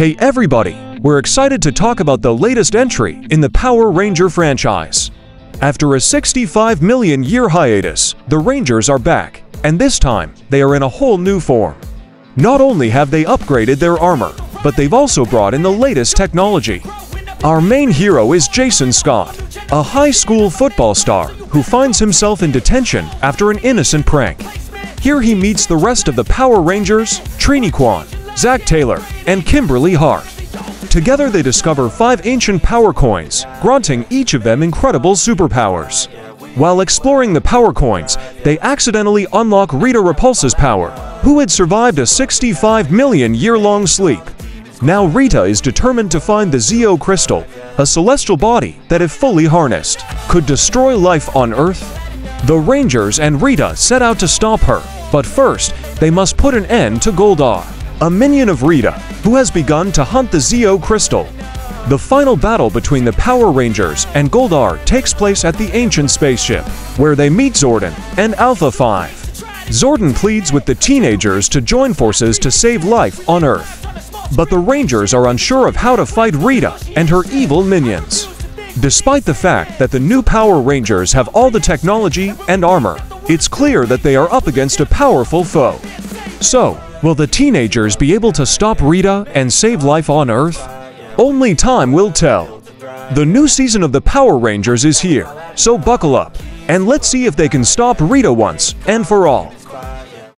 Hey everybody, we're excited to talk about the latest entry in the Power Ranger franchise. After a 65 million year hiatus, the Rangers are back, and this time they are in a whole new form. Not only have they upgraded their armor, but they've also brought in the latest technology. Our main hero is Jason Scott, a high school football star who finds himself in detention after an innocent prank. Here he meets the rest of the Power Rangers, Trini Kwan, Zach Taylor, and Kimberly Hart. Together they discover five ancient power coins, granting each of them incredible superpowers. While exploring the power coins, they accidentally unlock Rita Repulsa's power, who had survived a 65 million year-long sleep. Now Rita is determined to find the Zeo Crystal, a celestial body that if fully harnessed, could destroy life on Earth. The Rangers and Rita set out to stop her, but first, they must put an end to Goldar, a minion of Rita, who has begun to hunt the Zeo Crystal. The final battle between the Power Rangers and Goldar takes place at the ancient spaceship, where they meet Zordon and Alpha 5. Zordon pleads with the teenagers to join forces to save life on Earth. But the Rangers are unsure of how to fight Rita and her evil minions. Despite the fact that the new Power Rangers have all the technology and armor, it's clear that they are up against a powerful foe. So, will the teenagers be able to stop Rita and save life on Earth? Only time will tell. The new season of the Power Rangers is here, so buckle up and let's see if they can stop Rita once and for all.